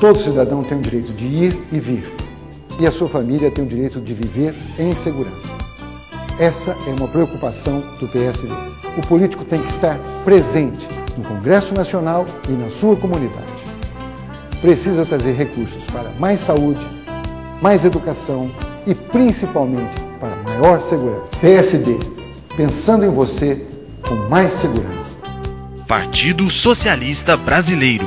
Todo cidadão tem o direito de ir e vir. E a sua família tem o direito de viver em segurança. Essa é uma preocupação do PSD. O político tem que estar presente no Congresso Nacional e na sua comunidade. Precisa trazer recursos para mais saúde, mais educação e principalmente para maior segurança. PSD, pensando em você com mais segurança. Partido Socialista Brasileiro